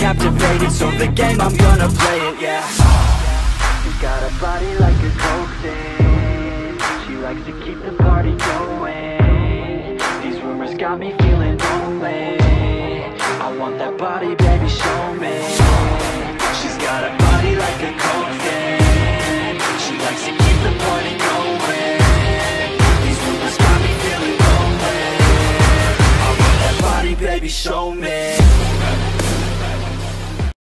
captivated So the game, I'm gonna play it, yeah. She's got a body like a coke thing She likes to keep the party going. These rumors got me feeling lonely. I want that body, baby, show me. She's got a body like a coke thing She likes to keep the party going. These rumors got me feeling lonely. I want that body, baby, show me.